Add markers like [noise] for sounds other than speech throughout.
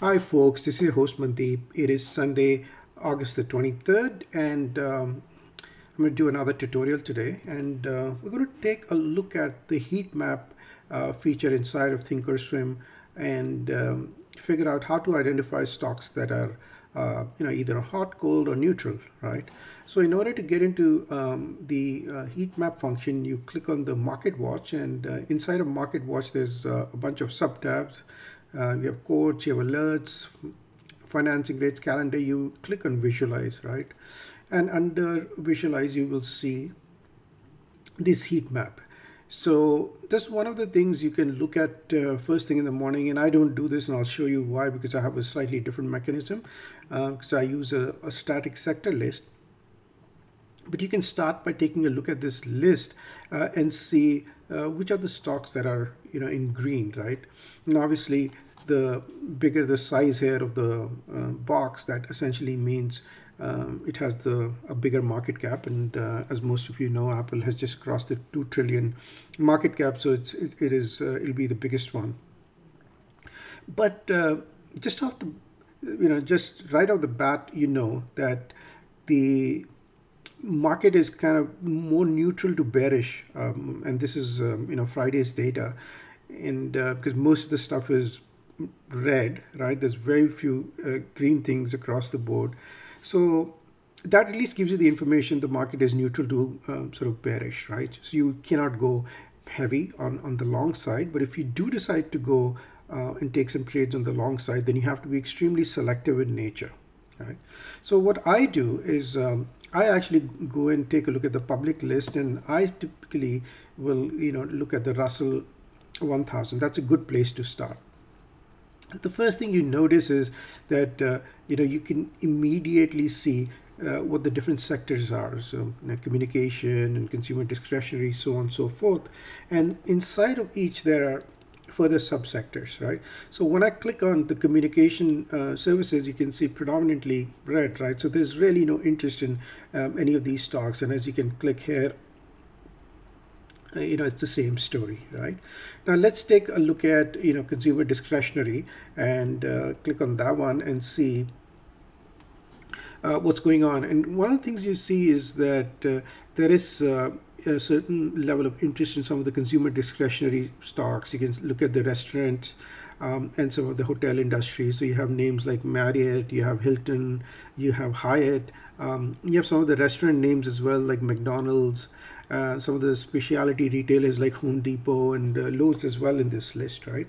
Hi folks, this is host Mandeep. It is Sunday, August the 23rd and um, I'm going to do another tutorial today and uh, we're going to take a look at the heat map uh, feature inside of Thinkorswim and um, figure out how to identify stocks that are uh, you know either hot, cold or neutral, right? So in order to get into um, the uh, heat map function, you click on the market watch and uh, inside of market watch there's uh, a bunch of sub tabs uh, you have quotes, you have alerts, financing rates, calendar. You click on visualize, right? And under visualize, you will see this heat map. So that's one of the things you can look at uh, first thing in the morning. And I don't do this, and I'll show you why because I have a slightly different mechanism. Because uh, I use a, a static sector list. But you can start by taking a look at this list uh, and see uh, which are the stocks that are you know in green, right? And obviously the bigger the size here of the uh, box, that essentially means um, it has the a bigger market cap. And uh, as most of you know, Apple has just crossed the two trillion market cap, so it's it, it is uh, it'll be the biggest one. But uh, just off the you know just right off the bat, you know that the market is kind of more neutral to bearish, um, and this is um, you know Friday's data, and uh, because most of the stuff is red, right? There's very few uh, green things across the board. So that at least gives you the information the market is neutral to um, sort of bearish, right? So you cannot go heavy on, on the long side. But if you do decide to go uh, and take some trades on the long side, then you have to be extremely selective in nature, right? So what I do is um, I actually go and take a look at the public list and I typically will, you know, look at the Russell 1000. That's a good place to start the first thing you notice is that uh, you know you can immediately see uh, what the different sectors are. So you know, communication and consumer discretionary so on and so forth. And inside of each there are further subsectors right? So when i click on the communication uh, services you can see predominantly red right? So there's really no interest in um, any of these stocks. And as you can click here you know it's the same story right? Now let's take a look at you know consumer discretionary and uh, click on that one and see uh, what's going on. And one of the things you see is that uh, there is uh, a certain level of interest in some of the consumer discretionary stocks. You can look at the restaurants um, and some of the hotel industry. So you have names like Marriott, you have Hilton, you have Hyatt, um, you have some of the restaurant names as well, like McDonald's, uh, some of the specialty retailers like Home Depot and uh, Lowe's as well in this list, right?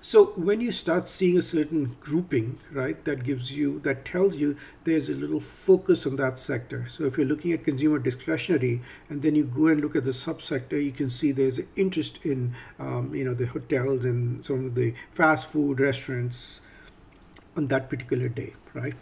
So when you start seeing a certain grouping, right, that gives you, that tells you there's a little focus on that sector. So if you're looking at consumer discretionary and then you go and look at the subsector, you can see there's an interest in, um, you know, the hotels and some of the fast food restaurants on that particular day, right?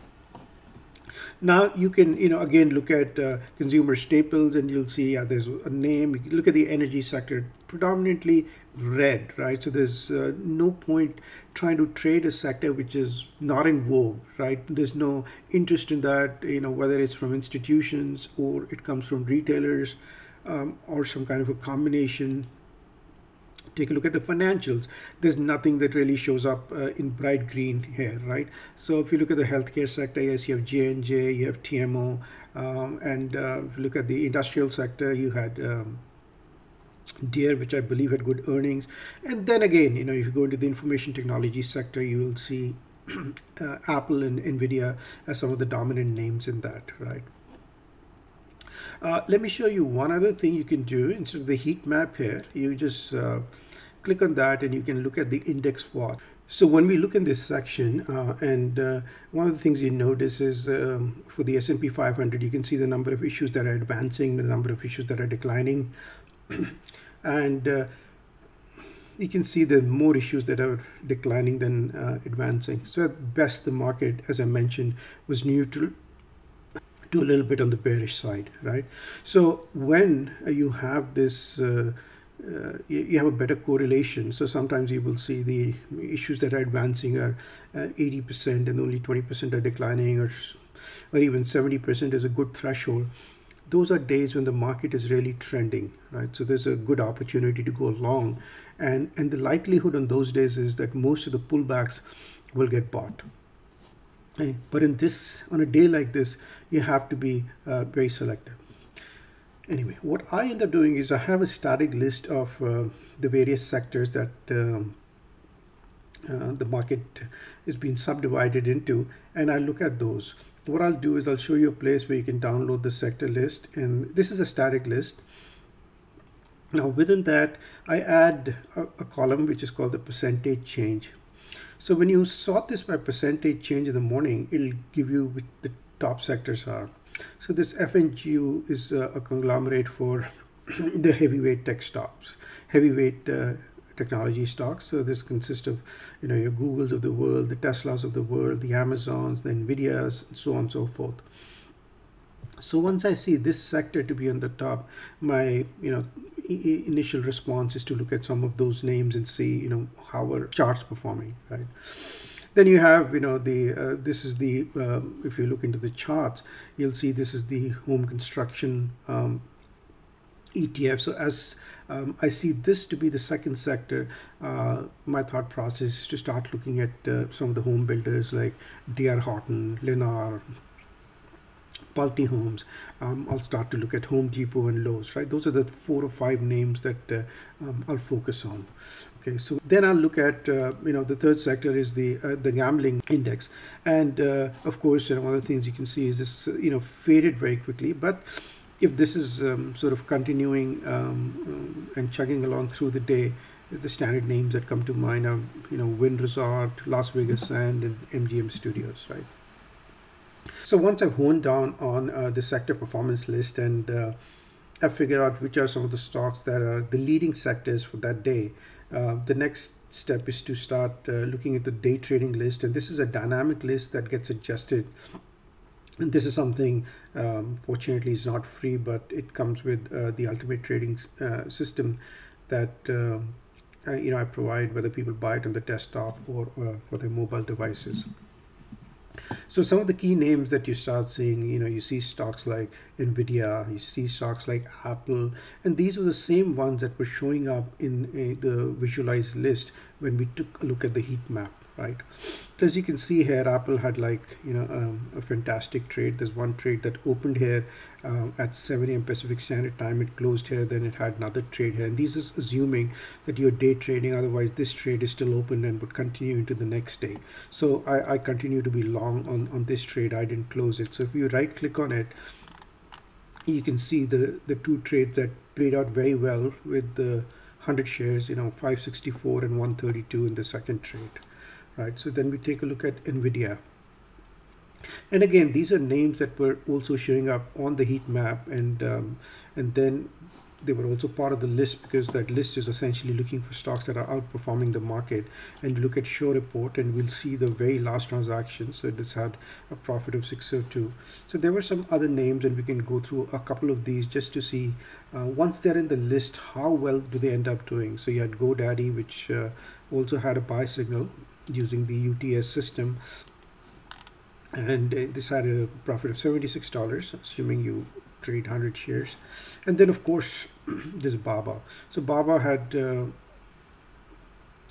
Now you can, you know, again look at uh, consumer staples and you'll see yeah, there's a name. Look at the energy sector, predominantly red, right? So there's uh, no point trying to trade a sector which is not in vogue, right? There's no interest in that, you know, whether it's from institutions or it comes from retailers um, or some kind of a combination take a look at the financials, there's nothing that really shows up uh, in bright green here, right? So if you look at the healthcare sector, yes, you have J&J, you have TMO, um, and uh, look at the industrial sector, you had um, Deere, which I believe had good earnings. And then again, you know, if you go into the information technology sector, you will see [clears throat] uh, Apple and NVIDIA as some of the dominant names in that, right? Uh, let me show you one other thing you can do instead of the heat map here. You just uh, click on that and you can look at the index watch. So when we look in this section, uh, and uh, one of the things you notice is um, for the S&P 500, you can see the number of issues that are advancing, the number of issues that are declining, [clears throat] and uh, you can see the more issues that are declining than uh, advancing. So at best, the market, as I mentioned, was neutral to a little bit on the bearish side, right? So when you have this, uh, uh, you have a better correlation. So sometimes you will see the issues that are advancing are 80% uh, and only 20% are declining or, or even 70% is a good threshold. those are days when the market is really trending, right? So there's a good opportunity to go long. And, and the likelihood on those days is that most of the pullbacks will get bought. Okay? But in this, on a day like this, you have to be uh, very selective. Anyway, what I end up doing is I have a static list of uh, the various sectors that um, uh, the market is being subdivided into, and I look at those what I'll do is I'll show you a place where you can download the sector list and this is a static list. Now within that I add a, a column which is called the percentage change. So when you sort this by percentage change in the morning, it'll give you what the top sectors are. So this FNGU is a, a conglomerate for [clears throat] the heavyweight tech stocks, heavyweight uh, technology stocks. So this consists of, you know, your Googles of the world, the Teslas of the world, the Amazons, the Nvidias, and so on and so forth. So once I see this sector to be on the top, my, you know, initial response is to look at some of those names and see, you know, how are charts performing, right? Then you have, you know, the uh, this is the um, if you look into the charts, you'll see this is the home construction um, ETF. So as um, I see this to be the second sector, uh, my thought process is to start looking at uh, some of the home builders like D.R. Horton, Lennar, Pulte Homes. Um, I'll start to look at Home Depot and Lowe's, right? Those are the four or five names that uh, um, I'll focus on. Okay, so then I'll look at, uh, you know, the third sector is the uh, the gambling index. And uh, of course, you know, one of the things you can see is this, you know, faded very quickly, but if this is um, sort of continuing um, uh, and chugging along through the day, the standard names that come to mind are, you know, Wynn Resort, Las Vegas Sands, and MGM Studios, right? So once I've honed down on uh, the sector performance list and uh, I've figured out which are some of the stocks that are the leading sectors for that day, uh, the next step is to start uh, looking at the day trading list. And this is a dynamic list that gets adjusted and this is something um, fortunately is not free but it comes with uh, the ultimate trading uh, system that I, you know I provide whether people buy it on the desktop or for their mobile devices so some of the key names that you start seeing you know you see stocks like nvidia you see stocks like apple and these were the same ones that were showing up in a, the visualized list when we took a look at the heat map right? So as you can see here apple had like you know um, a fantastic trade. There's one trade that opened here um, at 7 a.m pacific standard time. It closed here then it had another trade here. And this is assuming that you're day trading. Otherwise this trade is still open and would continue into the next day. So i, I continue to be long on on this trade. I didn't close it. So if you right click on it you can see the the two trades that played out very well with the 100 shares you know 564 and 132 in the second trade right? So then we take a look at NVIDIA. And again, these are names that were also showing up on the heat map and um, and then they were also part of the list because that list is essentially looking for stocks that are outperforming the market and look at show report and we'll see the very last transaction so this had a profit of 602 so there were some other names and we can go through a couple of these just to see uh, once they're in the list how well do they end up doing so you had GoDaddy which uh, also had a buy signal using the UTS system. And this had a profit of $76 assuming you trade 100 shares. And then of course [clears throat] this Baba. So Baba had uh,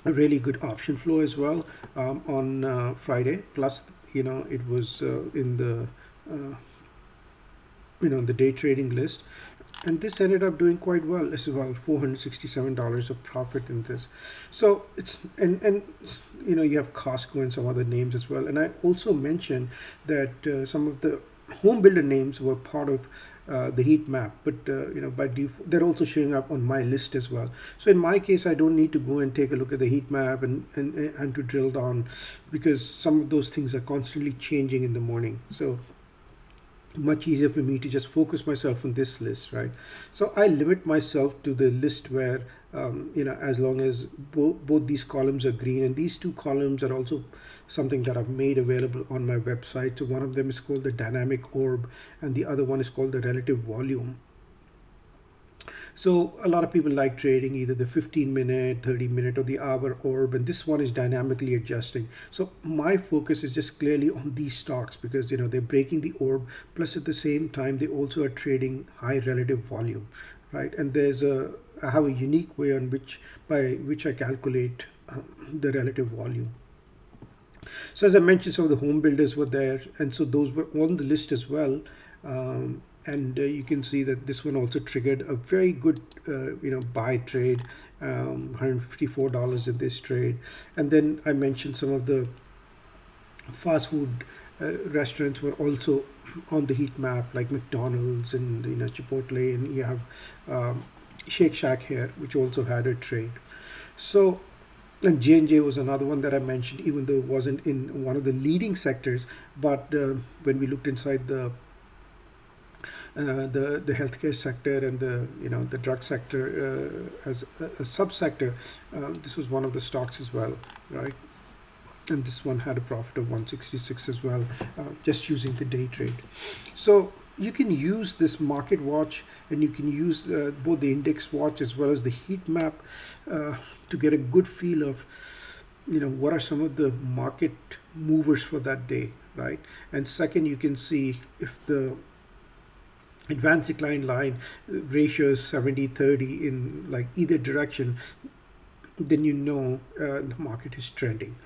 a really good option flow as well um, on uh, Friday. Plus you know it was uh, in the uh, you know the day trading list and this ended up doing quite well. As well $467 of profit in this. So it's and and you know you have Costco and some other names as well. And I also mentioned that uh, some of the home builder names were part of uh, the heat map. But uh, you know by default they're also showing up on my list as well. So in my case I don't need to go and take a look at the heat map and and, and to drill down because some of those things are constantly changing in the morning. So much easier for me to just focus myself on this list right? So i limit myself to the list where um, you know as long as bo both these columns are green and these two columns are also something that i've made available on my website. So one of them is called the dynamic orb and the other one is called the relative volume So a lot of people like trading either the 15 minute, 30 minute or the hour orb and this one is dynamically adjusting. So my focus is just clearly on these stocks because you know they're breaking the orb plus at the same time they also are trading high relative volume, right? And there's a I have a unique way on which by which I calculate uh, the relative volume. So as I mentioned, some of the home builders were there, and so those were on the list as well. Um, and uh, you can see that this one also triggered a very good uh, you know buy trade um, $154 in this trade. And then I mentioned some of the fast food uh, restaurants were also [clears throat] on the heat map like McDonald's and you know Chipotle. And you have um, Shake Shack here which also had a trade. So and J&J was another one that I mentioned even though it wasn't in one of the leading sectors. But uh, when we looked inside the uh, the the healthcare sector and the you know the drug sector uh, as a, a subsector. Uh, this was one of the stocks as well, right? And this one had a profit of 166 as well, uh, just using the day trade. So you can use this market watch and you can use uh, both the index watch as well as the heat map to get a good feel of you know what are some of the market movers for that day right and second you can see if the advanced decline line ratio is 70 30 in like either direction then you know uh, the market is trending.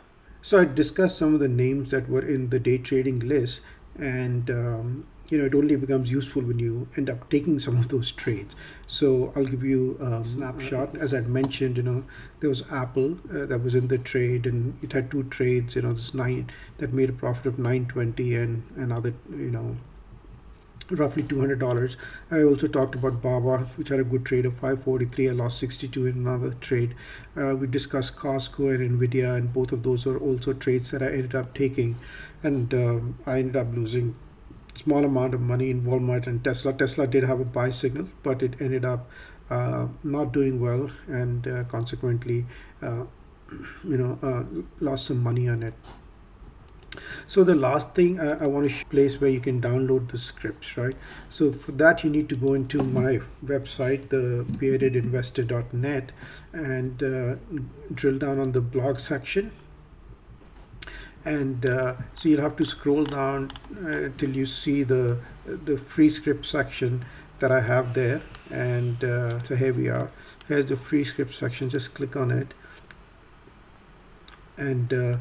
So i discussed some of the names that were in the day trading list and um, you know it only becomes useful when you end up taking some of those trades. So i'll give you a snapshot. as i mentioned you know there was apple uh, that was in the trade and it had two trades you know this nine that made a profit of 920 and another you know roughly $200 i also talked about baba which had a good trade of 543 i lost 62 in another trade. Uh, we discussed costco and nvidia and both of those are also trades that i ended up taking. And um, i ended up losing small amount of money in walmart and tesla. Tesla did have a buy signal but it ended up uh, not doing well and uh, consequently uh, [clears throat] you know uh, lost some money on it so the last thing I, I want to place where you can download the scripts, right? So for that, you need to go into my website, the beardedinvestor.net and uh, drill down on the blog section. And uh, so you'll have to scroll down uh, till you see the, the free script section that I have there. And uh, so here we are. Here's the free script section. Just click on it. And uh,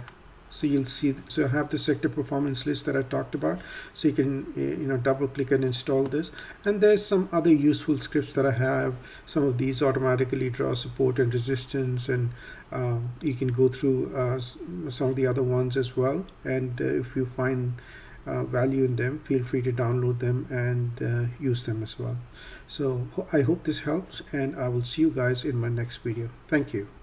so you'll see so I have the sector performance list that I talked about. So you can eh, you know double click and install this. And there's some other useful scripts that I have. Some of these automatically draw support and resistance and uh, you can go through uh, some of the other ones as well. And uh, if you find uh, value in them feel free to download them and uh, use them as well. So I hope this helps and I will see you guys in my next video. Thank you